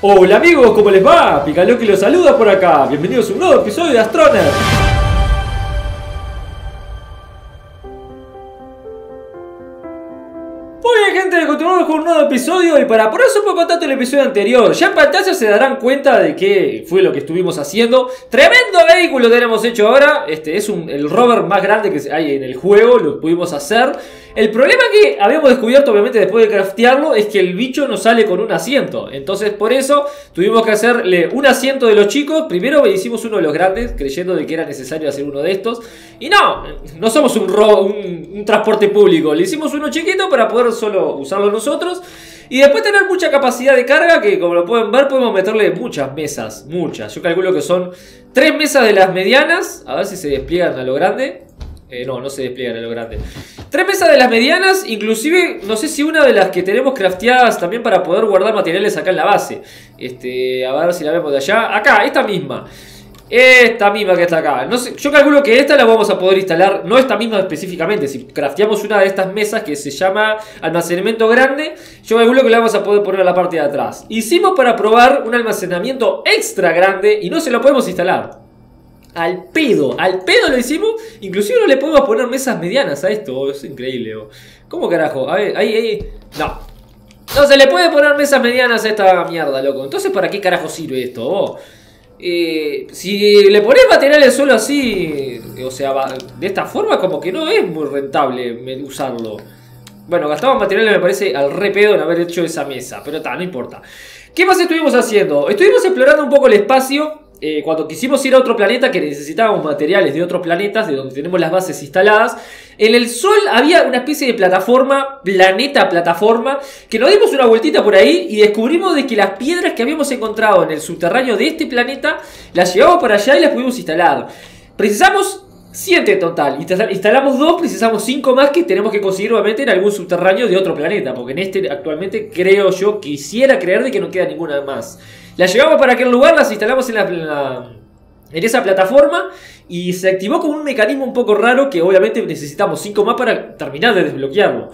Hola amigos, ¿cómo les va? Picaloqui los saluda por acá. Bienvenidos a un nuevo episodio de Astroner. Muy gente, continuamos con un nuevo episodio y para poner un poco tanto el episodio anterior, ya en pantalla se darán cuenta de qué fue lo que estuvimos haciendo. Tremendo vehículo tenemos hecho ahora, este es un, el rover más grande que hay en el juego, lo pudimos hacer. El problema que habíamos descubierto obviamente después de craftearlo es que el bicho no sale con un asiento. Entonces por eso tuvimos que hacerle un asiento de los chicos. Primero hicimos uno de los grandes creyendo de que era necesario hacer uno de estos. Y no, no somos un, un, un transporte público. Le hicimos uno chiquito para poder solo usarlo nosotros. Y después tener mucha capacidad de carga que como lo pueden ver podemos meterle muchas mesas. Muchas. Yo calculo que son tres mesas de las medianas. A ver si se despliegan a lo grande. Eh, no, no se despliegan a lo grande. Tres mesas de las medianas, inclusive no sé si una de las que tenemos crafteadas también para poder guardar materiales acá en la base. Este, a ver si la vemos de allá. Acá, esta misma. Esta misma que está acá. No sé, yo calculo que esta la vamos a poder instalar, no esta misma específicamente. Si crafteamos una de estas mesas que se llama almacenamiento grande, yo calculo que la vamos a poder poner a la parte de atrás. Hicimos para probar un almacenamiento extra grande y no se lo podemos instalar. Al pedo, al pedo lo hicimos. Inclusive no le podemos poner mesas medianas a esto. Es increíble. ¿Cómo carajo? A ver, ahí, ahí. No. No se le puede poner mesas medianas a esta mierda, loco. Entonces, ¿para qué carajo sirve esto? Eh, si le pones materiales solo así, o sea, de esta forma, como que no es muy rentable usarlo. Bueno, gastamos materiales, me parece, al re pedo en haber hecho esa mesa. Pero está, no importa. ¿Qué más estuvimos haciendo? Estuvimos explorando un poco el espacio eh, cuando quisimos ir a otro planeta que necesitábamos materiales de otros planetas, de donde tenemos las bases instaladas, en el Sol había una especie de plataforma, planeta plataforma, que nos dimos una vueltita por ahí y descubrimos de que las piedras que habíamos encontrado en el subterráneo de este planeta, las llevamos para allá y las pudimos instalar. Precisamos 7 en total. Instalamos 2, precisamos 5 más que tenemos que conseguir obviamente en algún subterráneo de otro planeta. Porque en este actualmente creo yo, quisiera creer de que no queda ninguna más. Las llevamos para aquel lugar, las instalamos en, esa plataforma y se activó con un mecanismo un poco raro que obviamente necesitamos 5 más para terminar de desbloquearlo.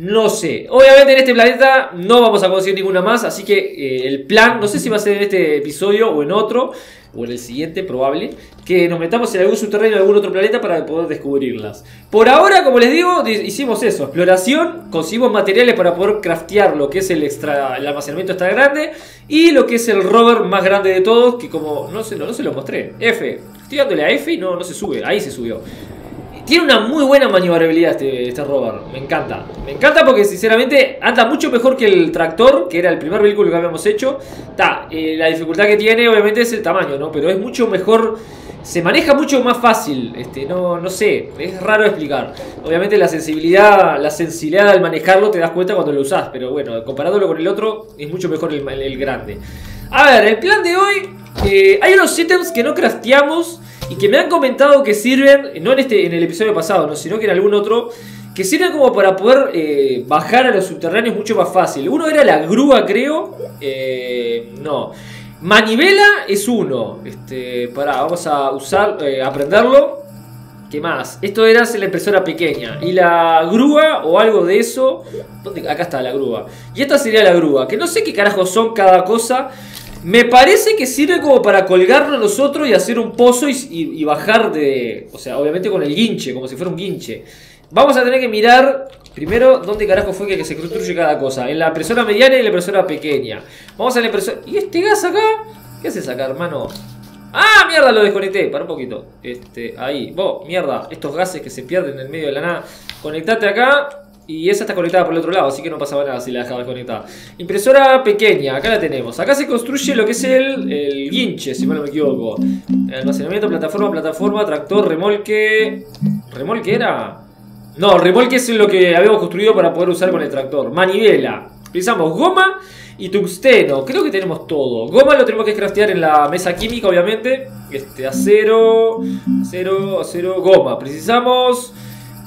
No sé. Obviamente en este planeta no vamos a conseguir ninguna más. Así que eh, el plan, no sé si va a ser en este episodio o en otro o en el siguiente probable, que nos metamos en algún subterráneo de algún otro planeta para poder descubrirlas. Por ahora, como les digo, hicimos eso, exploración, conseguimos materiales para poder craftear lo que es el, extra, el almacenamiento extra grande y lo que es el rover más grande de todos, que como no se, no se lo mostré, F, estoy dándole a F y no, no se sube, ahí se subió. Tiene una muy buena maniobrabilidad este, este rover, me encanta. Me encanta porque sinceramente anda mucho mejor que el tractor, que era el primer vehículo que habíamos hecho. Eh, la dificultad que tiene obviamente es el tamaño, ¿no? Pero es mucho mejor, se maneja mucho más fácil, este, no, no sé, es raro explicar. Obviamente la sensibilidad, la sensibilidad al manejarlo te das cuenta cuando lo usas, pero bueno, comparándolo con el otro es mucho mejor el, grande. A ver, el plan de hoy, eh, hay unos ítems que no crafteamos y que me han comentado que sirven, no en, este, en el episodio pasado, ¿no? sino que en algún otro, que sirven como para poder eh, bajar a los subterráneos mucho más fácil. Uno era la grúa, creo. Eh, no. Manivela es uno. Este, para, vamos a usar, eh, aprenderlo. ¿Qué más? Esto era la impresora pequeña. Y la grúa o algo de eso. Acá está la grúa. Y esta sería la grúa. Que no sé qué carajo son cada cosa. Me parece que sirve como para colgarlo nosotros y hacer un pozo y, bajar de... O sea, obviamente con el guinche, como si fuera un guinche. Vamos a tener que mirar primero dónde carajo fue que se construye cada cosa. En la impresora mediana y en la impresora pequeña. Vamos a la impresora... ¿Y este gas acá? ¿Qué haces acá, hermano? ¡Ah, mierda! Lo desconecté. Para un poquito. Este, ahí. Vos, mierda. Estos gases que se pierden en el medio de la nada. Conectate acá. Y esa está conectada por el otro lado, así que no pasaba nada si la dejabas conectada. Impresora pequeña, acá la tenemos. Acá se construye lo que es el, el guinche, si mal no me equivoco. Almacenamiento, plataforma, plataforma, tractor, remolque... ¿Remolque era? No, remolque es lo que habíamos construido para poder usar con el tractor. Manivela. Utilizamos goma y tungsteno. Creo que tenemos todo. Goma lo tenemos que craftear en la mesa química, obviamente. Este, acero, acero, acero, goma. Precisamos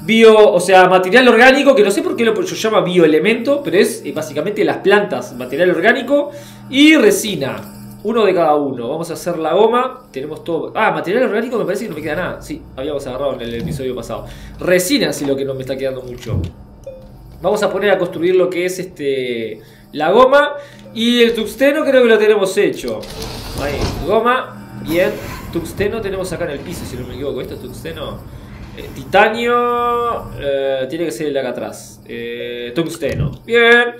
bio, o sea, material orgánico, que no sé por qué lo se llama bioelemento, pero es eh, básicamente las plantas, material orgánico y resina. Uno de cada uno. Vamos a hacer la goma. Tenemos todo. Ah, material orgánico me parece que no me queda nada. Sí, habíamos agarrado en el episodio pasado. Resina sí lo que no me está quedando mucho. Vamos a poner a construir lo que es este La goma y el tuxteno creo que lo tenemos hecho. Ahí, goma, bien. Tuxteno tenemos acá en el piso, si no me equivoco. ¿Esto es tuxteno? Eh, titanio eh, tiene que ser el de acá atrás. Eh, tungsteno. Bien.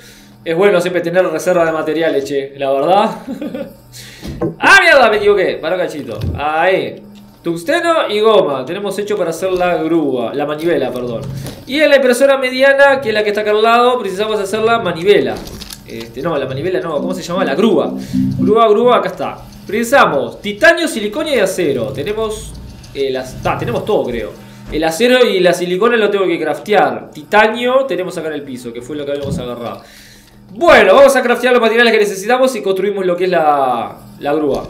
Es bueno siempre tener reserva de materiales, che. La verdad. ah, mierda, me equivoqué. Para cachito. Ahí. Tungsteno y goma. Tenemos hecho para hacer la grúa. La manivela, perdón. Y en la impresora mediana, que es la que está acá al lado, precisamos hacer la manivela. Este, no, la manivela no. ¿Cómo se llama? La grúa. Grúa, grúa, acá está. Precisamos titanio, siliconia y acero. Tenemos... las, tenemos todo, creo. El acero y la silicona lo tengo que craftear. Titanio tenemos acá en el piso, que fue lo que habíamos agarrado. Bueno, vamos a craftear los materiales que necesitamos y construimos lo que es la, la grúa.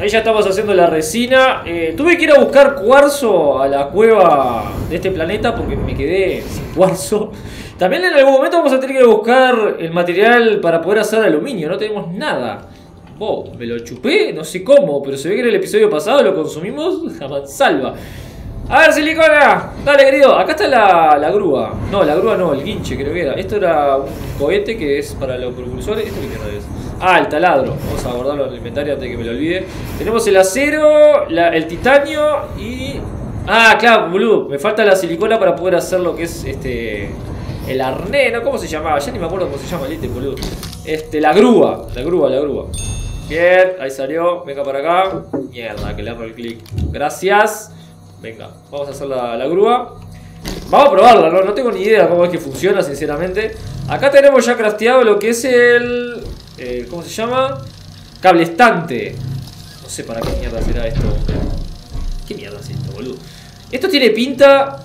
Ahí ya estamos haciendo la resina. Eh, tuve que ir a buscar cuarzo a la cueva de este planeta porque me quedé sin cuarzo. También en algún momento vamos a tener que buscar el material para poder hacer aluminio. No tenemos nada. Oh, me lo chupé, no sé cómo, pero se ve que en el episodio pasado lo consumimos a salva. A ver, silicona, dale querido, acá está la, la, grúa. No, la grúa no, el guinche creo que era. Esto era un cohete que es para los propulsores. ¿Esto qué mierda es? Ah, el taladro. Vamos a guardarlo en el inventario antes de que me lo olvide. Tenemos el acero, el titanio y... Ah, claro, boludo, me falta la silicona para poder hacer lo que es este... El arnés, ¿no? ¿Cómo se llamaba? Ya ni me acuerdo cómo se llama el boludo. Este, la grúa, la grúa, la grúa. Bien, ahí salió. Venga para acá. Mierda, que le hago el clic. Gracias. Venga, vamos a hacer la, grúa. Vamos a probarla, ¿no? no tengo ni idea cómo es que funciona, sinceramente. Acá tenemos ya crafteado lo que es el... Eh, ¿Cómo se llama? Cable estante. No sé para qué mierda será esto. ¿Qué mierda es esto, boludo? Esto tiene pinta...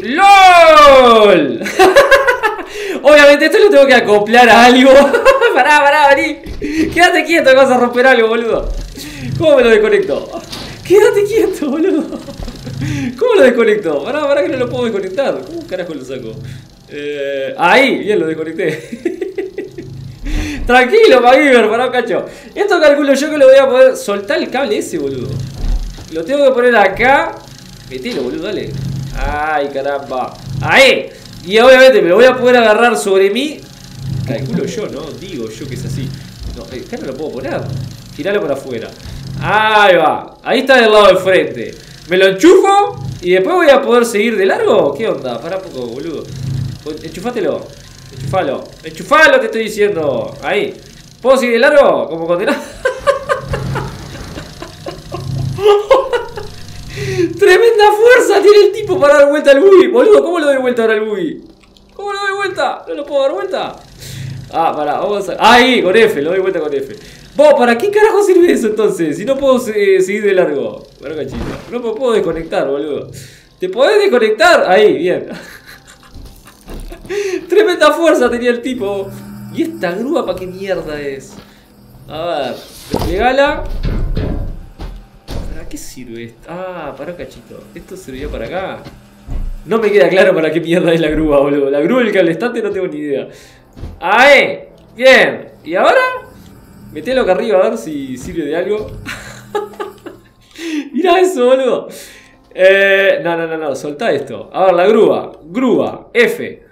¡LOL! Obviamente esto lo tengo que acoplar a algo. pará, pará, vení. Quédate quieto que vas a romper algo, boludo. ¿Cómo me lo desconecto? Quédate quieto, boludo. ¿Cómo lo desconecto? Pará, pará que no lo puedo desconectar. ¿Cómo carajo lo saco? Eh, ahí, bien, lo desconecté. Tranquilo, Magiver, pará cacho. Esto calculo yo que lo voy a poder soltar el cable ese, boludo. Lo tengo que poner acá. Metelo, boludo, dale. Ay, caramba. Ahí. Y obviamente me voy a poder agarrar sobre mí. Calculo yo, ¿no? Digo yo que es así. No, eh, acá no lo puedo poner. Tiralo para afuera. Ahí va. Ahí está del lado del frente. Me lo enchufo y después voy a poder seguir de largo. ¿Qué onda? Para poco, boludo. Enchufátelo. Enchufalo. Enchufalo, te estoy diciendo. Ahí. ¿Puedo seguir de largo? Como condenado. Tremenda fuerza tiene el tipo para dar vuelta al buggy. Boludo, ¿cómo lo doy vuelta ahora al buggy? ¿Cómo lo doy vuelta? ¿No lo puedo dar vuelta? Ah, pará, vamos a... Ahí, con F, lo doy vuelta con F. Vos, ¿para qué carajo sirve eso entonces? Si no puedo seguir de largo. Bueno, cachito. No me puedo desconectar, boludo. ¿Te podés desconectar? Ahí, bien. Tremenda fuerza tenía el tipo. ¿Y esta grúa para qué mierda es? A ver, desplegala qué sirve esto? Ah, para cachito. ¿Esto servía para acá? No me queda claro para qué mierda es la grúa, boludo. La grúa y el cablestante no tengo ni idea. ¡Ahí! Bien. ¿Y ahora? Metelo acá arriba a ver si sirve de algo. Mira eso, boludo. Eh, no, no, no, no. Soltá esto. A ver, la grúa. Grúa. F.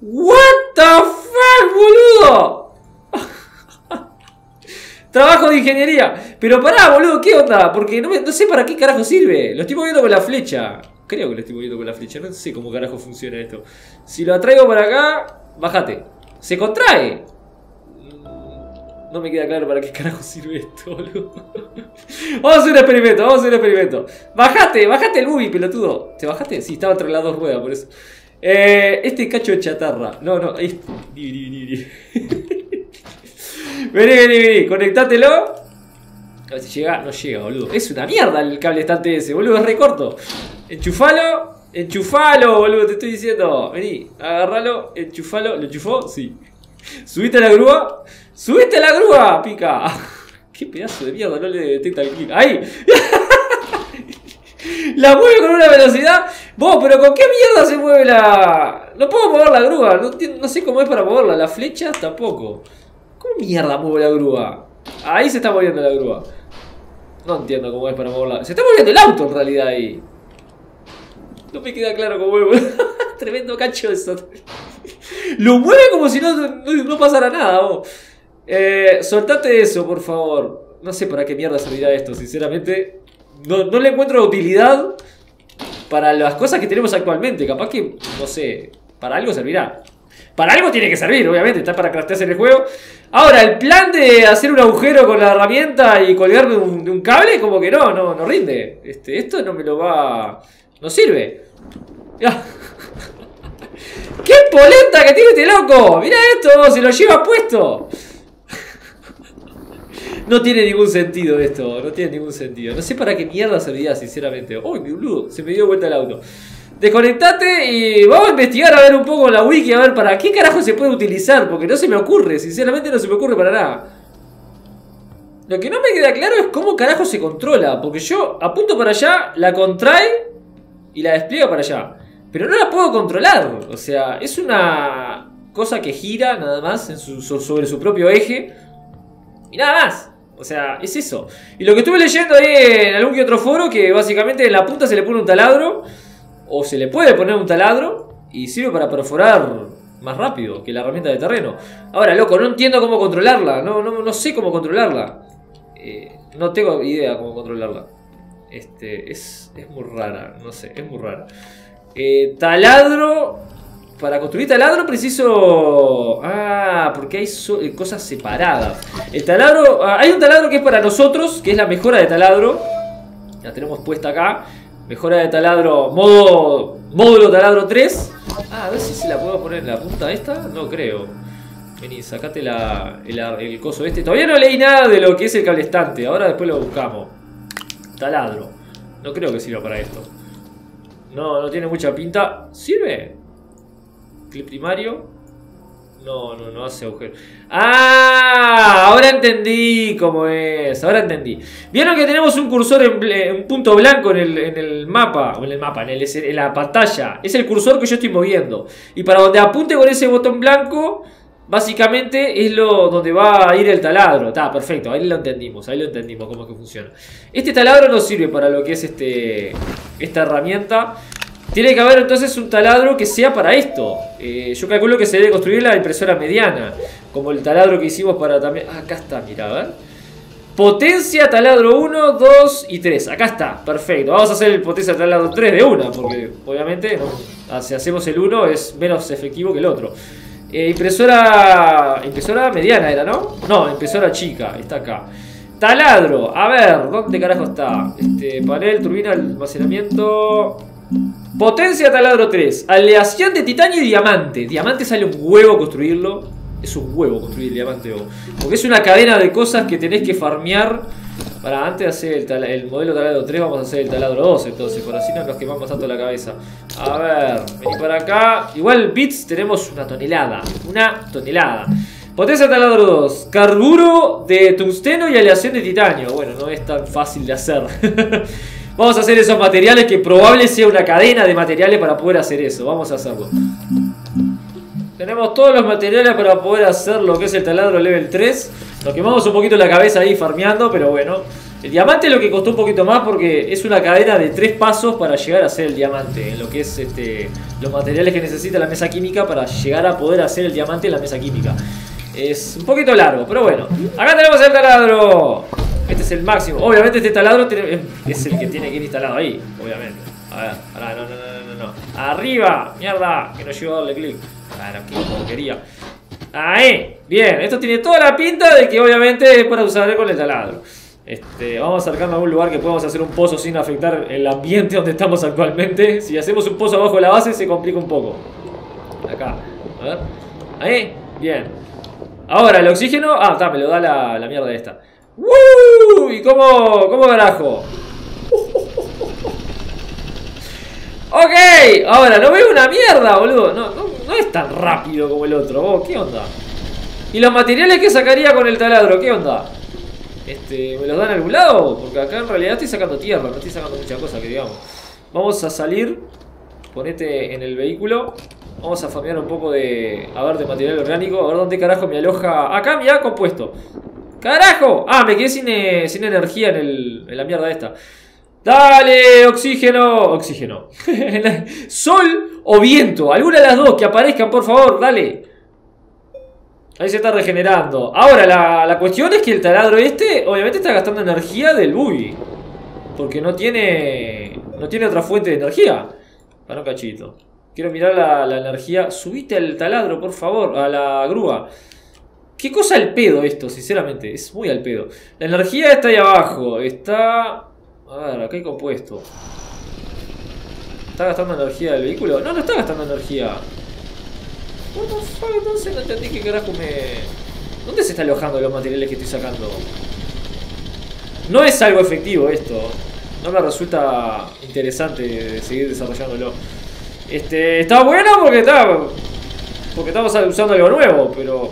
What the fuck, boludo. Trabajo de ingeniería. Pero pará, boludo, ¿qué onda? Porque no, sé para qué carajo sirve. Lo estoy moviendo con la flecha. Creo que lo estoy moviendo con la flecha. No sé cómo carajo funciona esto. Si lo atraigo para acá, bájate. Se contrae. No me queda claro para qué carajo sirve esto, boludo. vamos a hacer un experimento, vamos a hacer un experimento. Bájate, bájate el movie, pelotudo. ¿Te bajaste? Sí, estaba entre las dos ruedas, por eso. Eh, este cacho de chatarra. No, no, ahí. Vení, vení, vení, conectátelo. A ver si llega. No llega, boludo. Es una mierda el cable estante ese, boludo. Es recorto. Enchufalo. Enchufalo, boludo. Te estoy diciendo. Vení, agárralo. Enchufalo. ¿Lo enchufó? Sí. Subiste a la grúa. Subiste a la grúa, pica. Qué pedazo de mierda. No le detecta el clic. Ahí. La mueve con una velocidad. Vos, pero ¿con qué mierda se mueve la.? No puedo mover la grúa. No, no sé cómo es para moverla. La flecha tampoco. ¿Cómo mierda mueve la grúa? Ahí se está moviendo la grúa. No entiendo cómo es para moverla. Se está moviendo el auto en realidad ahí. No me queda claro cómo mueve. Tremendo cacho eso. Lo mueve como si no, no, pasara nada. Eh, soltate eso, por favor. No sé para qué mierda servirá esto, sinceramente. No, no le encuentro utilidad para las cosas que tenemos actualmente. Capaz que, no sé, para algo servirá. Para algo tiene que servir, obviamente, está para craftearse en el juego. Ahora, el plan de hacer un agujero con la herramienta y colgarme de un, cable, como que no, no, no rinde. Este, esto no me lo va... No sirve. ¡Qué polenta que tiene este loco! ¡Mira esto! ¡Se lo lleva puesto! No tiene ningún sentido esto, no tiene ningún sentido. No sé para qué mierda servía, sinceramente. ¡Uy, mi boludo! Se me dio vuelta el auto. Desconectate y vamos a investigar a ver un poco la wiki, a ver para qué carajo se puede utilizar, porque no se me ocurre, sinceramente no se me ocurre para nada. Lo que no me queda claro es cómo carajo se controla, porque yo apunto para allá, la contrae y la despliego para allá. Pero no la puedo controlar, o sea, es una cosa que gira nada más sobre su propio eje y nada más. O sea, es eso. Y lo que estuve leyendo ahí en algún que otro foro, que básicamente en la punta se le pone un taladro o se le puede poner un taladro y sirve para perforar más rápido que la herramienta de terreno. Ahora, loco, no entiendo cómo controlarla, no, no, no sé cómo controlarla. Eh, no tengo idea cómo controlarla. Este, es, es muy rara, no sé, es muy rara. Eh, taladro. Para construir taladro preciso... Ah, porque hay eh, cosas separadas. El taladro... Ah, hay un taladro que es para nosotros, que es la mejora de taladro. La tenemos puesta acá. Mejora de taladro, modo módulo taladro 3. Ah, a ver si se la puedo poner en la punta esta. No creo. Vení, sacate la, el, coso este. Todavía no leí nada de lo que es el cable estante. Ahora después lo buscamos. Taladro. No creo que sirva para esto. No, no tiene mucha pinta. ¿Sirve? Clip primario. No, no, no hace agujero. ¡Ah! Ahora entendí cómo es. Ahora entendí. Vieron que tenemos un cursor en, un punto blanco en el, mapa. O en el mapa, en, el, en la pantalla. Es el cursor que yo estoy moviendo. Y para donde apunte con ese botón blanco, básicamente es lo donde va a ir el taladro. Está, perfecto. Ahí lo entendimos. Ahí lo entendimos cómo es que funciona. Este taladro no sirve para lo que es este esta herramienta. Tiene que haber entonces un taladro que sea para esto. Eh, yo calculo que se debe construir la impresora mediana. Como el taladro que hicimos para también... Ah, acá está, mira, a ver. Potencia taladro 1, 2 y 3. Acá está, perfecto. Vamos a hacer el potencia taladro 3 de una, porque obviamente si hacemos el 1 es menos efectivo que el otro. Eh, impresora impresora mediana era, ¿no? No, impresora chica, está acá. Taladro, a ver, ¿dónde carajo está? Este, panel, turbina, almacenamiento... Potencia taladro 3. Aleación de titanio y diamante. Diamante sale un huevo construirlo. Es un huevo construir el diamante. Porque es una cadena de cosas que tenés que farmear. Para antes de hacer el, modelo taladro 3 vamos a hacer el taladro 2 entonces, por así no nos quemamos tanto la cabeza. A ver, vení para acá. Igual bits tenemos una tonelada. Una tonelada. Potencia taladro 2. Carburo de tungsteno y aleación de titanio. Bueno, no es tan fácil de hacer. Vamos a hacer esos materiales que probable sea una cadena de materiales para poder hacer eso. Vamos a hacerlo. Tenemos todos los materiales para poder hacer lo que es el taladro level 3. Nos quemamos un poquito la cabeza ahí farmeando, pero bueno. El diamante es lo que costó un poquito más porque es una cadena de tres pasos para llegar a hacer el diamante. En lo que es este, los materiales que necesita la mesa química para llegar a poder hacer el diamante en la mesa química. Es un poquito largo, pero bueno. Acá tenemos el taladro. Este es el máximo. Obviamente este taladro es el que tiene que ir instalado ahí, obviamente. A ver, ahora, no, no, no, Arriba, mierda, que no llegó a darle clic. Claro, qué porquería. Ahí, bien, esto tiene toda la pinta de que obviamente es para usar con el taladro. Este, vamos a acercarnos a un lugar que podamos hacer un pozo sin afectar el ambiente donde estamos actualmente. Si hacemos un pozo abajo de la base se complica un poco. Acá, a ver. Ahí, bien. Ahora, el oxígeno... Ah, está, me lo da la, la mierda esta. ¿Y cómo, cómo carajo? Ok, ahora no veo una mierda, boludo. No, no, es tan rápido como el otro. ¿Qué onda? ¿Y los materiales que sacaría con el taladro? ¿Qué onda? Este, ¿Me los dan a algún lado? Porque acá en realidad estoy sacando tierra, no estoy sacando mucha cosa que digamos. Vamos a salir. Ponete en el vehículo. Vamos a farmear un poco de. A ver, de material orgánico. A ver dónde carajo me aloja. Acá, ha compuesto. ¡Carajo! Ah, me quedé sin, eh, sin energía en, el, en, la mierda esta. Dale, oxígeno. Oxígeno. Sol o viento. Alguna de las dos que aparezcan, por favor, dale. Ahí se está regenerando. Ahora, la, la cuestión es que el taladro este, obviamente está gastando energía del buggy. Porque no tiene. No tiene otra fuente de energía. Para un cachito. Quiero mirar la, la energía. Subite al taladro, por favor. A la grúa. ¿Qué cosa al pedo esto, sinceramente? Es muy al pedo. La energía está ahí abajo. Está... A ver, acá hay compuesto. ¿Está gastando energía del vehículo? No, no está gastando energía. What the fuck, entonces no entendí qué carajo me... ¿Dónde se está alojando los materiales que estoy sacando? No es algo efectivo esto. No me resulta interesante seguir desarrollándolo. Este, está bueno porque está... Porque estamos usando algo nuevo, pero...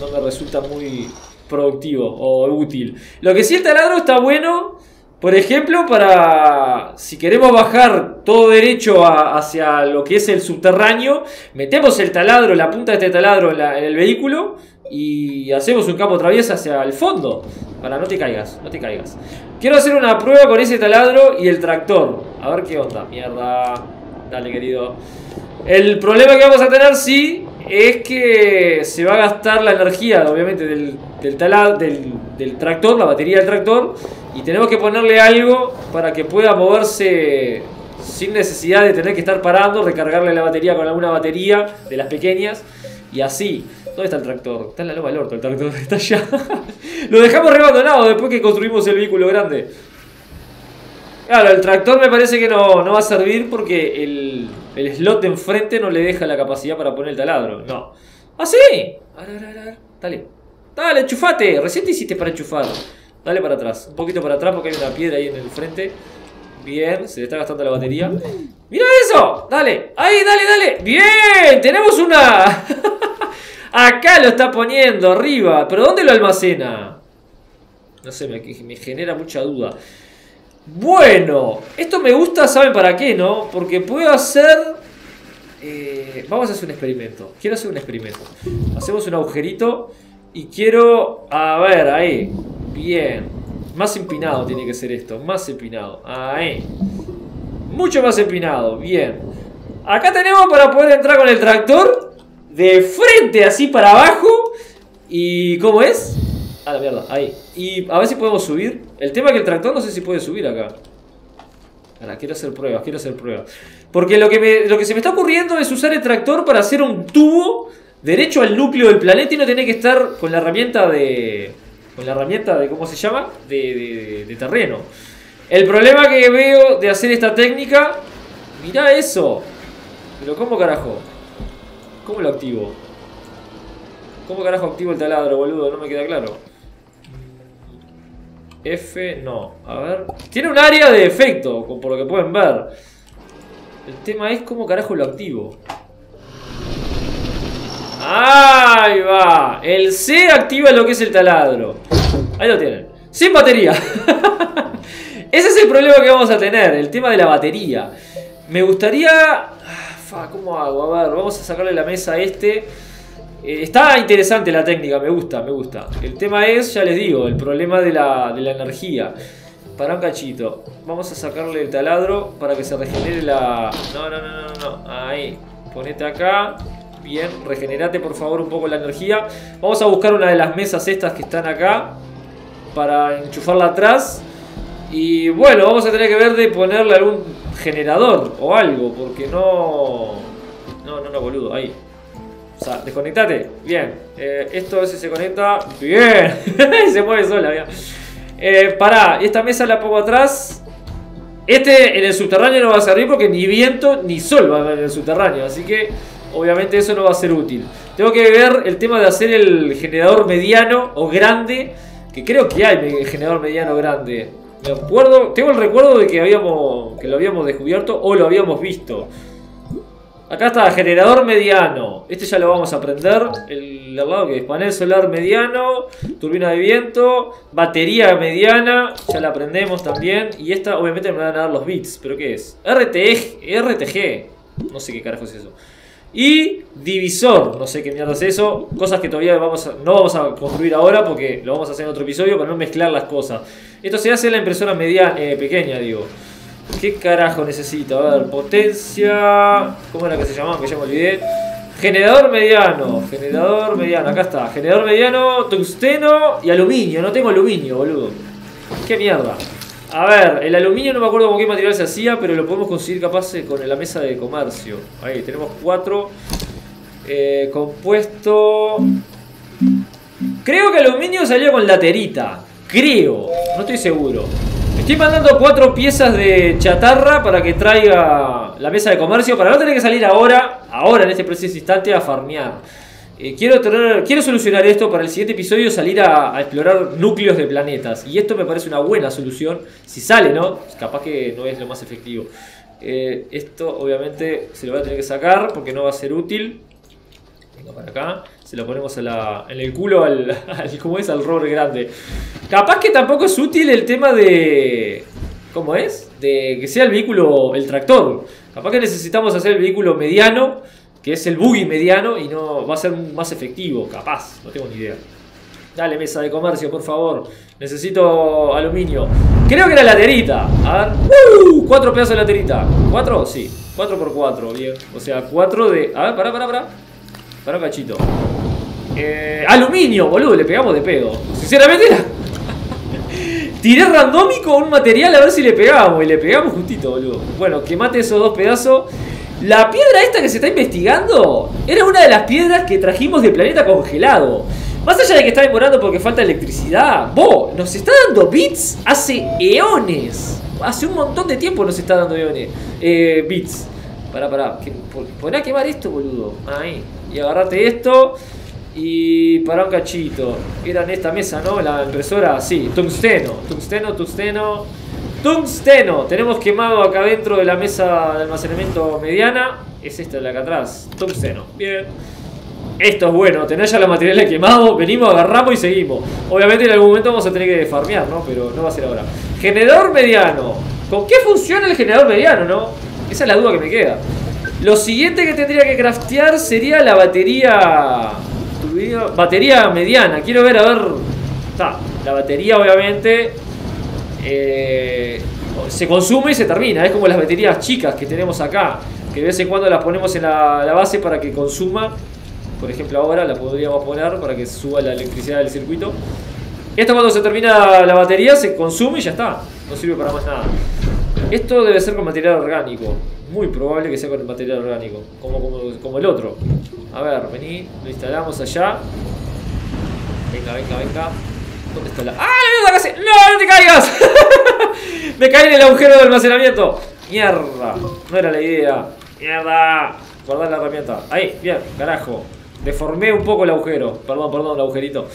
No me resulta muy productivo o útil. Lo que sí el taladro está bueno, por ejemplo, para si queremos bajar todo derecho hacia lo que es el subterráneo, metemos el taladro, la punta de este taladro en, el vehículo y hacemos un campo traviesa hacia el fondo. Para no te caigas, no te caigas. Quiero hacer una prueba con ese taladro y el tractor. A ver qué onda. Mierda. Dale, querido. El problema que vamos a tener, sí, es que se va a gastar la energía, obviamente, del, del, del, tractor, la batería del tractor, y tenemos que ponerle algo para que pueda moverse sin necesidad de tener que estar parando, recargarle la batería con alguna batería de las pequeñas, y así. ¿Dónde está el tractor? Está en la loba del orto, el tractor está allá. Lo dejamos rebandonado después que construimos el vehículo grande. Claro, el tractor me parece que no, no va a servir porque el, el slot de enfrente no le deja la capacidad para poner el taladro. No. ¡Ah, sí! Dale. Dale, enchufate. Recién te hiciste para enchufar. Dale para atrás. Un poquito para atrás porque hay una piedra ahí en el frente. Bien, se le está gastando la batería. ¡Mira eso! Dale. Ahí, dale, dale. Bien, tenemos una... Acá lo está poniendo, arriba. ¿Pero dónde lo almacena? No sé, me, me genera mucha duda. Bueno, esto me gusta, ¿saben para qué, no? Porque puedo hacer... Eh, vamos a hacer un experimento. Quiero hacer un experimento. Hacemos un agujerito y quiero... A ver, ahí. Bien. Más empinado tiene que ser esto. Más empinado. Ahí. Mucho más empinado. Bien. Acá tenemos para poder entrar con el tractor. De frente así para abajo. ¿Y cómo es? A la mierda, ahí. Y a ver si podemos subir. El tema es que el tractor no sé si puede subir acá. Ahora, quiero hacer pruebas, quiero hacer pruebas. Porque lo que, lo que se me está ocurriendo es usar el tractor para hacer un tubo derecho al núcleo del planeta y no tener que estar con la herramienta de... Con la herramienta de, ¿cómo se llama? De, de, terreno. El problema que veo de hacer esta técnica... Mirá eso. Pero ¿cómo carajo? ¿Cómo lo activo? ¿Cómo carajo activo el taladro, boludo? No me queda claro. F, no. A ver. Tiene un área de efecto, por lo que pueden ver. El tema es cómo carajo lo activo. Ahí va. El C activa lo que es el taladro. Ahí lo tienen. Sin batería. Ese es el problema que vamos a tener. El tema de la batería. Me gustaría... Ah, ¿Cómo hago? A ver, vamos a sacarle la mesa a este. Eh, está interesante la técnica, me gusta, me gusta. El tema es, ya les digo, el problema de la, de la energía. Para un cachito. Vamos a sacarle el taladro para que se regenere la... No, no, no, no, no. Ahí. Ponete acá. Bien, regenerate por favor un poco la energía. Vamos a buscar una de las mesas estas que están acá. Para enchufarla atrás. Y bueno, vamos a tener que ver de ponerle algún generador o algo. Porque no... No, no, no, boludo. Ahí. O sea, desconectate. Bien. Eh, esto si se conecta. Bien. se mueve sola. Bien. Eh, pará, esta mesa la pongo atrás. Este en el subterráneo no va a servir porque ni viento ni sol va a haber en el subterráneo. Así que obviamente eso no va a ser útil. Tengo que ver el tema de hacer el generador mediano o grande. Que creo que hay generador mediano grande. Me acuerdo, tengo el recuerdo de que habíamos que lo habíamos descubierto o lo habíamos visto. Acá está, generador mediano. Este ya lo vamos a aprender. El lado que es panel solar mediano, turbina de viento, batería mediana, ya la aprendemos también. Y esta obviamente me van a dar los bits, pero ¿qué es? RTG, RTG. No sé qué carajo es eso. Y divisor, no sé qué mierda es eso. Cosas que todavía vamos no vamos a construir ahora porque lo vamos a hacer en otro episodio para no mezclar las cosas. Esto se hace en la impresora mediana, eh, pequeña, digo. ¿Qué carajo necesito? A ver, potencia... ¿Cómo era que se llamaba? Que ya me olvidé. Generador mediano, generador mediano, acá está. Generador mediano, tungsteno y aluminio. No tengo aluminio, boludo. ¿Qué mierda? A ver, el aluminio no me acuerdo con qué material se hacía, pero lo podemos conseguir capaz eh, con la mesa de comercio. Ahí, tenemos cuatro. Eh, compuesto... Creo que aluminio salió con laterita. Creo, no estoy seguro. Estoy mandando cuatro piezas de chatarra para que traiga la mesa de comercio, para no tener que salir ahora, ahora en este preciso instante, a farmear. Eh, quiero, tener, quiero solucionar esto para el siguiente episodio, salir a, explorar núcleos de planetas. Y esto me parece una buena solución. Si sale, ¿no? Capaz que no es lo más efectivo. Eh, esto obviamente se lo voy a tener que sacar porque no va a ser útil. Venga para acá. Se lo ponemos en el culo al, al, ¿cómo es? al rover grande. Capaz que tampoco es útil el tema de... ¿Cómo es? De que sea el vehículo, el tractor. Capaz que necesitamos hacer el vehículo mediano que es el buggy mediano y no va a ser más efectivo, capaz, no tengo ni idea. Dale, mesa de comercio, por favor. Necesito aluminio. Creo que era laterita. A ver. ¡Uh! Cuatro pedazos de laterita. ¿Cuatro? Sí. Cuatro por cuatro, bien. O sea, cuatro de. A ver, pará, pará, pará. Pará cachito. Eh, aluminio, boludo, le pegamos de pedo. Sinceramente era. Tiré randómico un material a ver si le pegamos. Y le pegamos justito, boludo. Bueno, que mate esos dos pedazos. La piedra esta que se está investigando era una de las piedras que trajimos del planeta congelado. Más allá de que está demorando porque falta electricidad, ¡Bo! Nos está dando bits hace eones. Hace un montón de tiempo nos está dando eones. Eh, bits. Pará, pará. A quemar esto, boludo. Ahí. Y agarrate esto. Y para un cachito. Era en esta mesa, ¿no? La impresora, sí. Tungsteno. Tungsteno, tungsteno. Tungsteno. Tenemos quemado acá dentro de la mesa de almacenamiento mediana. Es esta de acá atrás. Tungsteno. Bien. Esto es bueno, tener ya los materiales quemados, venimos, agarramos y seguimos. Obviamente en algún momento vamos a tener que farmear, ¿no? Pero no va a ser ahora. Generador mediano. ¿Con qué funciona el generador mediano, no? Esa es la duda que me queda. Lo siguiente que tendría que craftear sería la batería... Batería mediana. Quiero ver, a ver... Está, la batería obviamente eh, se consume y se termina. Es como las baterías chicas que tenemos acá, que de vez en cuando las ponemos en la, base para que consuma. Por ejemplo, ahora la podríamos poner para que suba la electricidad del circuito. Esto cuando se termina la batería se consume y ya está. No sirve para más nada. Esto debe ser con material orgánico. Muy probable que sea con material orgánico. Como, como, como el otro. A ver, vení, lo instalamos allá. Venga, venga, venga. ¿Dónde está la.? ¡Ah, la casi! ¡No, no te caigas! Me caí en el agujero de almacenamiento. Mierda. No era la idea. Mierda. Guardar la herramienta. Ahí, bien, carajo. Deformé un poco el agujero. Perdón, perdón, el agujerito.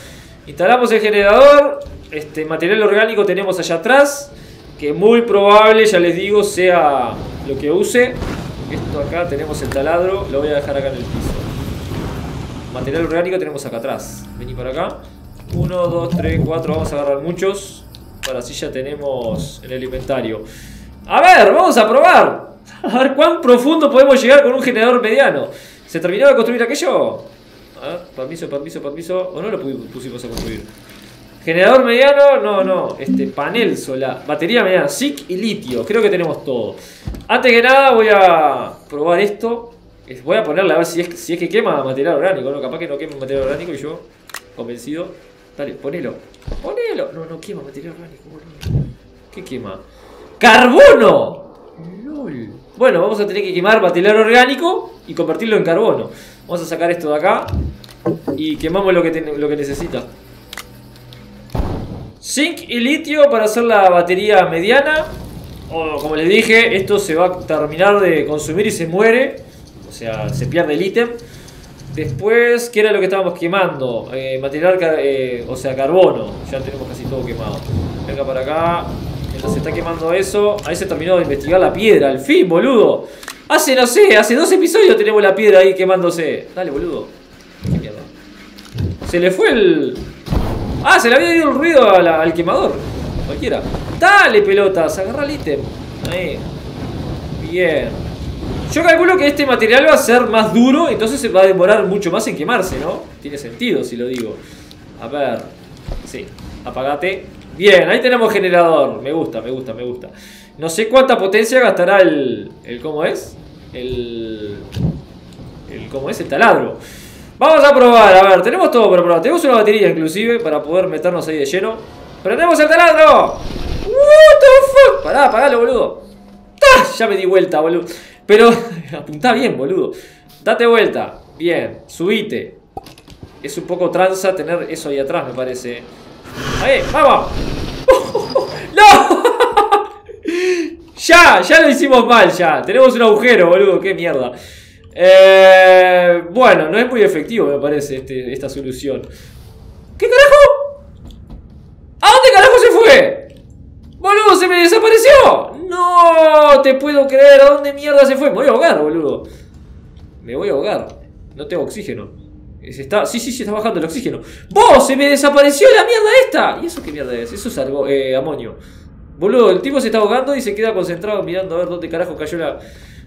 Instalamos el generador. Este material orgánico tenemos allá atrás. Que muy probable, ya les digo, sea lo que use. Esto acá tenemos el taladro. Lo voy a dejar acá en el piso. Material orgánico tenemos acá atrás. Vení por acá. 1, 2, 3, 4, vamos a agarrar muchos. Para así ya tenemos en el inventario. A ver, vamos a probar. A ver cuán profundo podemos llegar con un generador mediano. ¿Se terminó de construir aquello? A ver, permiso, permiso, permiso. ¿O no lo pusimos a construir? Generador mediano, no, no. Este, panel solar. Batería mediana, SIC y litio. Creo que tenemos todo. Antes que nada voy a probar esto. Voy a ponerle a ver si es, que quema material orgánico. ¿no? Capaz que no quema material orgánico y yo, convencido, Dale, ponelo. Ponelo. No, no quema material orgánico. ¿Qué quema? ¡Carbono! LOL. Bueno, vamos a tener que quemar material orgánico y convertirlo en carbono. Vamos a sacar esto de acá y quemamos lo lo que necesita. Zinc y litio para hacer la batería mediana. O como les dije, esto se va a terminar de consumir y se muere. O sea, se pierde el ítem. Después, ¿qué era lo que estábamos quemando? Eh, material, eh, o sea, carbono. Ya tenemos casi todo quemado. Venga para acá. Mientras se está quemando eso. Ahí se terminó de investigar la piedra. Al fin, boludo. Hace, no sé, hace dos episodios tenemos la piedra ahí quemándose. Dale, boludo. Qué mierda. Se le fue el... Ah, se le había ido el ruido al quemador. Cualquiera. Dale, pelotas. Agarra el ítem. Ahí. Bien. Yo calculo que este material va a ser más duro, entonces se va a demorar mucho más en quemarse, ¿no? Tiene sentido si lo digo. A ver. Sí, apagate. Bien, ahí tenemos generador. Me gusta, me gusta, me gusta. No sé cuánta potencia gastará el... el ¿Cómo es? El... el ¿Cómo es? El taladro. Vamos a probar, a ver, tenemos todo para probar. Tenemos una batería inclusive para poder meternos ahí de lleno. ¡Prendemos el taladro! What the fuck? Pará, apagalo, boludo. Ya me di vuelta, boludo. Pero, apuntá bien, boludo. Date vuelta. Bien, subite. Es un poco tranza tener eso ahí atrás, me parece. Ahí, vamos. ¡No! ya, ya lo hicimos mal, ya. Tenemos un agujero, boludo. Qué mierda. Eh, bueno, no es muy efectivo, me parece, este, esta solución. ¿Qué carajo? ¿A dónde carajo se fue? ¡Boludo, se me desapareció! ¡No! Te puedo creer, ¿a dónde mierda se fue? Me voy a ahogar, boludo. Me voy a ahogar. No tengo oxígeno. está... Sí, sí, sí, está bajando el oxígeno. ¡Vos! ¡Se me desapareció la mierda esta! ¿Y eso qué mierda es? Eso es algo, eh, amonio. Boludo, el tipo se está ahogando y se queda concentrado mirando a ver dónde carajo cayó la...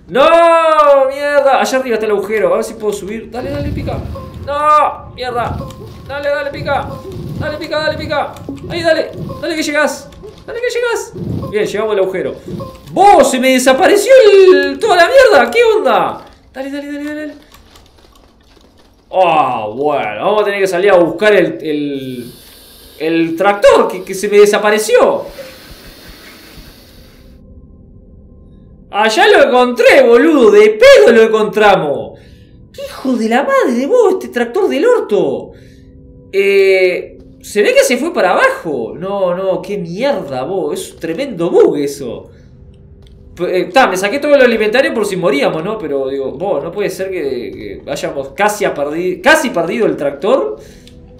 ¡No! ¡Mierda! Allá arriba está el agujero. A ver si puedo subir. Dale, dale, pica. ¡No! ¡Mierda! Dale, dale, pica. Dale, pica, dale, pica. Ahí, dale. Dale que llegas. Dale que llegas. Bien, llegamos al agujero. ¡Vos! ¡Se me desapareció toda la mierda! ¿Qué onda? Dale, dale, dale, dale. Oh, bueno. Vamos a tener que salir a buscar el, el, el tractor que, que se me desapareció. Allá lo encontré, boludo. De pedo lo encontramos. ¿Qué hijo de la madre vos, este tractor del orto? Eh, se ve que se fue para abajo. No, no, qué mierda, vos. Es un tremendo bug eso. Está, eh, me saqué todo lo alimentario por si moríamos, ¿no? Pero digo, vos, no puede ser que, hayamos casi, perdido, casi perdido el tractor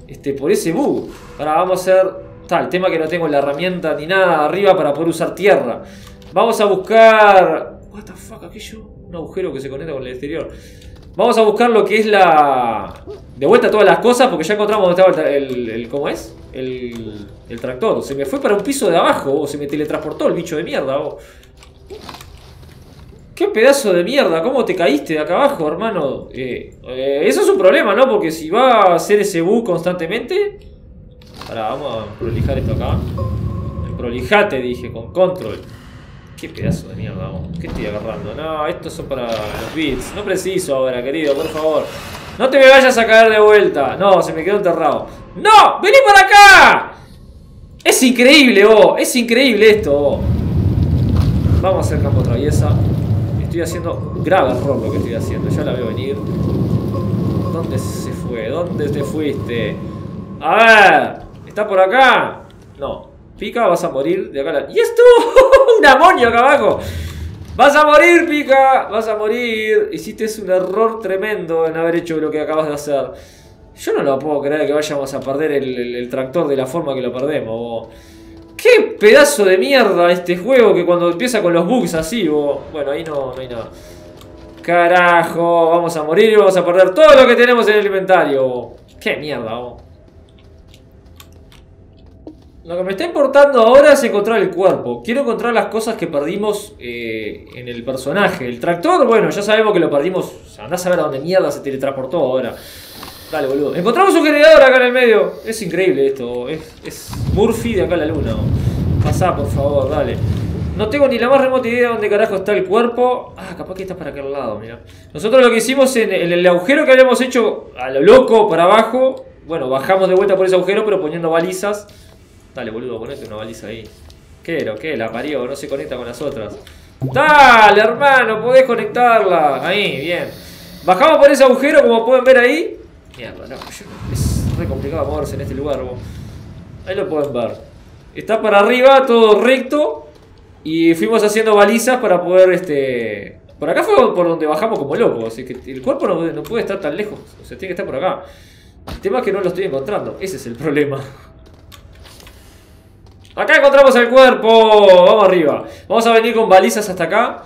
este, por ese bug. Ahora vamos a hacer. Está, el tema que no tengo la herramienta ni nada arriba para poder usar tierra. Vamos a buscar... What the fuck, aquello? Un agujero que se conecta con el exterior. Vamos a buscar lo que es la... De vuelta todas las cosas porque ya encontramos dónde estaba el... ¿Cómo es? El, el tractor. Se me fue para un piso de abajo o se me teletransportó el bicho de mierda. ¡Qué pedazo de mierda! ¿Cómo te caíste de acá abajo, hermano? Eh, eh, eso es un problema, ¿no? Porque si va a hacer ese bug constantemente... Ahora, vamos a prolijar esto acá. Prolijate, dije, con control. Qué pedazo de mierda, vamos. ¿Qué estoy agarrando? No, estos son para los bits. No preciso ahora, querido, por favor. No te me vayas a caer de vuelta. No, se me quedó enterrado. ¡No! ¡Vení para acá! Es increíble, vos. Es increíble esto, Vamos a hacer campo traviesa. Estoy haciendo grave error lo que estoy haciendo. Ya la veo venir. ¿Dónde se fue? ¿Dónde te fuiste? A ver. ¿Está por acá? No. Pica, vas a morir de acá. ¡Y esto! ¡Un amonio acá abajo! ¡Vas a morir, Pica! ¡Vas a morir! Hiciste un error tremendo en haber hecho lo que acabas de hacer. Yo no lo puedo creer que vayamos a perder el, tractor de la forma que lo perdemos. ¡Qué pedazo de mierda este juego que cuando empieza con los bugs así! Bueno, ahí no, no hay nada. Carajo, vamos a morir y vamos a perder todo lo que tenemos en el inventario. ¡Qué mierda! Lo que me está importando ahora es encontrar el cuerpo. Quiero encontrar las cosas que perdimos eh, en el personaje. El tractor, bueno, ya sabemos que lo perdimos. O andás a ver a dónde mierda se teletransportó ahora. Dale, boludo. Encontramos un generador acá en el medio. Es increíble esto. Es, Murphy de acá a la luna. Pasá, por favor, dale. No tengo ni la más remota idea de dónde carajo está el cuerpo. Ah, capaz que está para aquel lado, mira. Nosotros lo que hicimos en, en el agujero que habíamos hecho a lo loco para abajo. Bueno, bajamos de vuelta por ese agujero, pero poniendo balizas. Dale, boludo, ponete una baliza ahí. ¿Qué lo qué? La parió, no se conecta con las otras. Dale, hermano, podés conectarla. Ahí, bien. Bajamos por ese agujero, como pueden ver ahí. Mierda, no, es re complicado moverse en este lugar. Ahí lo pueden ver. Está para arriba, todo recto. Y fuimos haciendo balizas para poder, este... Por acá fue por donde bajamos como locos. Así que el cuerpo no puede estar tan lejos. O sea, tiene que estar por acá. El tema es que no lo estoy encontrando. Ese es el problema. Acá encontramos el cuerpo. Vamos arriba. Vamos a venir con balizas hasta acá.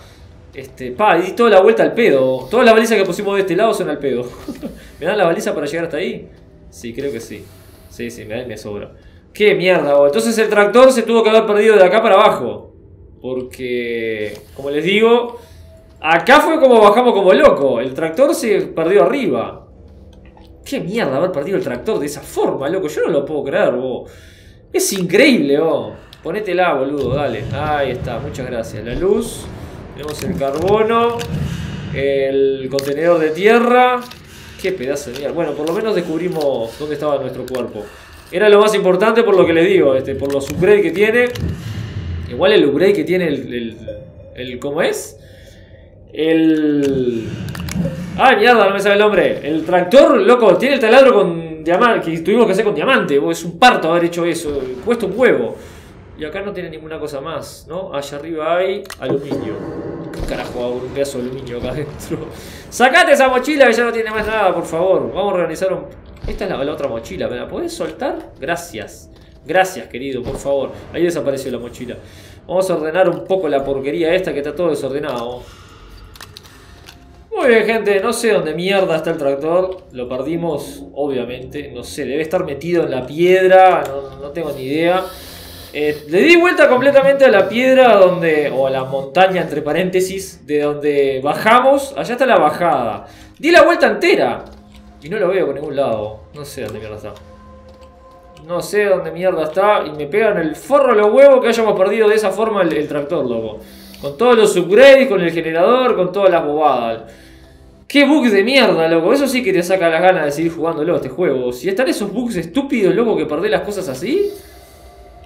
Este, pa, di toda la vuelta al pedo. Todas las balizas que pusimos de este lado son al pedo. ¿Me dan la baliza para llegar hasta ahí? Sí, creo que sí. Sí, sí, me, me sobra. Qué mierda, Entonces el tractor se tuvo que haber perdido de acá para abajo. Porque, como les digo, Acá fue como bajamos como loco. El tractor se perdió arriba. Qué mierda haber perdido el tractor de esa forma, loco. Yo no lo puedo creer, vos. Es increíble, vos. Ponétela, boludo, dale. Ahí está, muchas gracias. La luz. Tenemos el carbono. El contenedor de tierra. Qué pedazo de mierda. Bueno, por lo menos descubrimos dónde estaba nuestro cuerpo. Era lo más importante por lo que les digo, este, por los upgrades que tiene. Igual el upgrade que tiene el, el, el ¿Cómo es? El... ¡Ay, mierda! No me sabe el nombre. El tractor, loco, tiene el taladro con diamante, que tuvimos que hacer con diamante. Es un parto haber hecho eso. Cuesta un huevo. Y acá no tiene ninguna cosa más, ¿no? Allá arriba hay aluminio. ¿Qué carajo un pedazo de aluminio acá adentro? ¡Sacate esa mochila que ya no tiene más nada, por favor! Vamos a organizar un... Esta es la, la otra mochila, ¿me la podés soltar? Gracias. Gracias, querido, por favor. Ahí desapareció la mochila. Vamos a ordenar un poco la porquería esta que está todo desordenado. Muy bien, gente. No sé dónde mierda está el tractor. Lo perdimos, obviamente. No sé, debe estar metido en la piedra. No, tengo ni idea. Eh, le di vuelta completamente a la piedra donde. O a la montaña, entre paréntesis. De donde bajamos. Allá está la bajada. Di la vuelta entera. Y no lo veo por ningún lado. No sé dónde mierda está. No sé dónde mierda está. Y me pegan el forro los huevos que hayamos perdido de esa forma el, el tractor, loco. Con todos los upgrades, con el generador, con todas las bobadas. Qué bugs de mierda, loco. Eso sí que te saca las ganas de seguir jugándolo este juego. Si están esos bugs estúpidos, loco, que perdés las cosas así,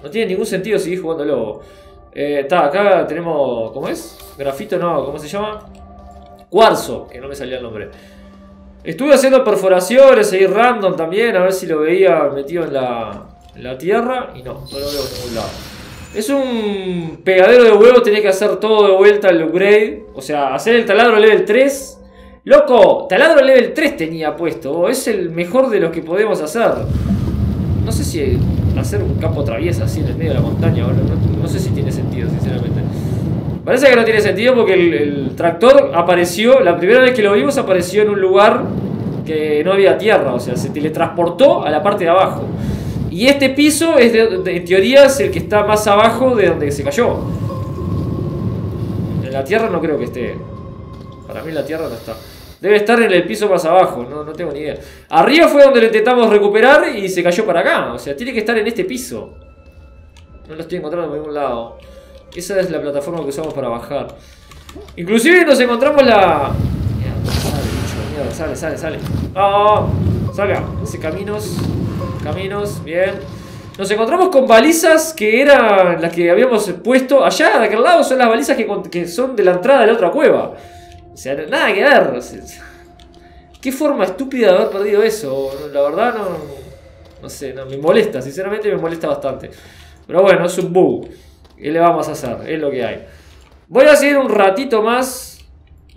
no tiene ningún sentido seguir jugándolo. Eh, está, acá tenemos. ¿Cómo es? Grafito, no, ¿cómo se llama? Cuarzo, que no me salía el nombre. Estuve haciendo perforaciones seguí random también, a ver si lo veía metido en la, tierra. Y no, no lo veo en ningún lado. Es un pegadero de huevos, tenés que hacer todo de vuelta el upgrade. O sea, hacer el taladro level 3 Loco, taladro level 3 tenía puesto. Es el mejor de los que podemos hacer. No sé si hacer un campo traviesa así en el medio de la montaña. No, no sé si tiene sentido, sinceramente. Parece que no tiene sentido porque el, el, tractor apareció, la primera vez que lo vimos apareció en un lugar que no había tierra, o sea, se teletransportó a la parte de abajo. Y este piso, es de, de, en teoría, es el que está más abajo de donde se cayó. En la tierra no creo que esté. Para mí la tierra no está. Debe estar en el piso más abajo, no, no tengo ni idea. Arriba fue donde lo intentamos recuperar y se cayó para acá. O sea, tiene que estar en este piso. No lo estoy encontrando por ningún lado. Esa es la plataforma que usamos para bajar. Inclusive nos encontramos la... Mierda, sale, bicho, mierda, sale, sale, sale. ¡Ah! Oh, salga. Hace caminos. Caminos, bien. Nos encontramos con balizas que eran las que habíamos puesto. Allá, de aquel lado, son las balizas que, que son de la entrada de la otra cueva. O sea, nada que ver. Qué forma estúpida de haber perdido eso. La verdad no... No sé, no, me molesta, sinceramente me molesta bastante. Pero bueno, es un bug. ¿Qué le vamos a hacer? Es lo que hay. Voy a seguir un ratito más.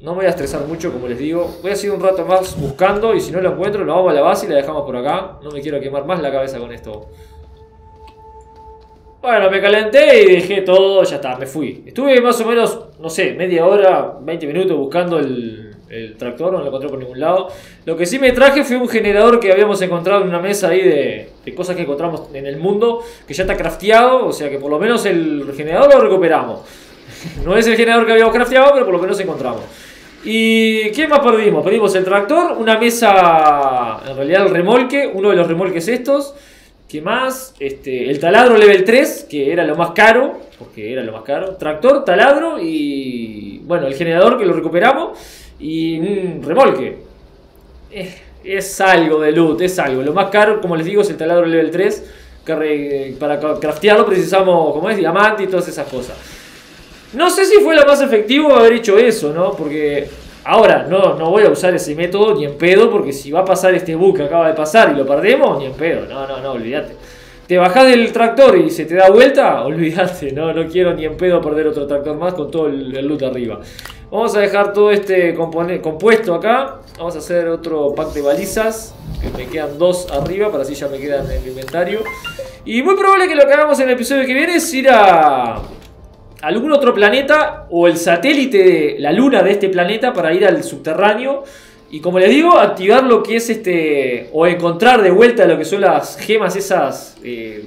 No me voy a estresar mucho, como les digo. Voy a seguir un rato más buscando y si no lo encuentro, lo vamos a la base y la dejamos por acá. No me quiero quemar más la cabeza con esto. Bueno, me calenté y dejé todo, ya está, me fui. Estuve más o menos, no sé, media hora, 20 minutos buscando el, el, tractor, no lo encontré por ningún lado. Lo que sí me traje fue un generador que habíamos encontrado en una mesa ahí de, de cosas que encontramos en el mundo, que ya está crafteado, o sea que por lo menos el generador lo recuperamos. No es el generador que habíamos crafteado, pero por lo menos encontramos. ¿Y qué más perdimos? Perdimos el tractor, una mesa, en realidad el remolque, uno de los remolques estos. ¿Qué más? Este, el taladro level 3, que era lo más caro, porque era lo más caro. Tractor, taladro y. Bueno, el generador que lo recuperamos. Y un remolque. Es, es algo de loot, es algo. Lo más caro, como les digo, es el taladro level 3. Que para craftearlo precisamos, como es, diamante y todas esas cosas. No sé si fue lo más efectivo haber hecho eso, ¿no? Porque Ahora, no, no voy a usar ese método ni en pedo, porque si va a pasar este bug que acaba de pasar y lo perdemos, ni en pedo. No, no, no, olvídate. Te bajás del tractor y se te da vuelta, olvídate, no, no quiero ni en pedo perder otro tractor más con todo el, el loot arriba. Vamos a dejar todo este compuesto acá. Vamos a hacer otro pack de balizas, que me quedan dos arriba, para así ya me quedan en el inventario. Y muy probable que lo que hagamos en el episodio que viene es ir a algún otro planeta o el satélite de la luna de este planeta para ir al subterráneo. Y como les digo, activar lo que es este. O encontrar de vuelta lo que son las gemas esas eh,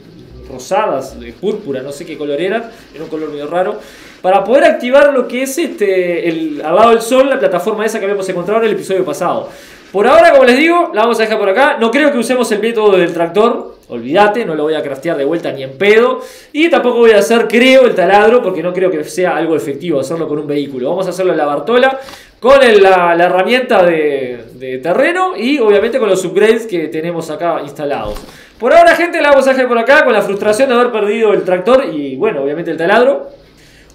rosadas, de púrpura, no sé qué color eran. Era un color medio raro. para poder activar lo que es este el, al lado del sol, la plataforma esa que habíamos encontrado en el episodio pasado. Por ahora, como les digo, la vamos a dejar por acá. No creo que usemos el método del tractor. Olvídate, no lo voy a craftear de vuelta ni en pedo. Y tampoco voy a hacer, creo, el taladro, porque no creo que sea algo efectivo hacerlo con un vehículo. Vamos a hacerlo en la Bartola, con la, herramienta de, terreno y obviamente con los upgrades que tenemos acá instalados. Por ahora, gente, la vamos a dejar por acá con la frustración de haber perdido el tractor y, bueno, obviamente el taladro.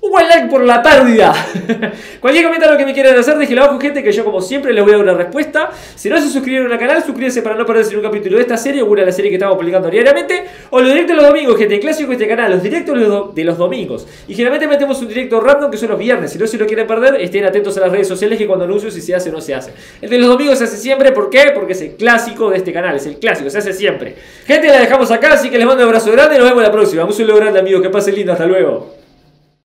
Un buen like por la pérdida. Cualquier comentario que me quieran hacer, déjenlo abajo, gente, que yo como siempre les voy a dar una respuesta. Si no se suscribieron al canal, suscríbanse para no perderse un capítulo de esta serie o una de las series que estamos publicando diariamente. O los directos los domingos, gente, clásico de este canal, los directos de los domingos. Y generalmente metemos un directo random que son los viernes. Si no se lo quieren perder, estén atentos a las redes sociales que cuando anuncio si se hace o no se hace. El de los domingos se hace siempre, ¿por qué? Porque es el clásico de este canal, es el clásico, se hace siempre. Gente, la dejamos acá, así que les mando un abrazo grande y nos vemos la próxima. Un saludo grande, amigos, que pasen lindo, hasta luego.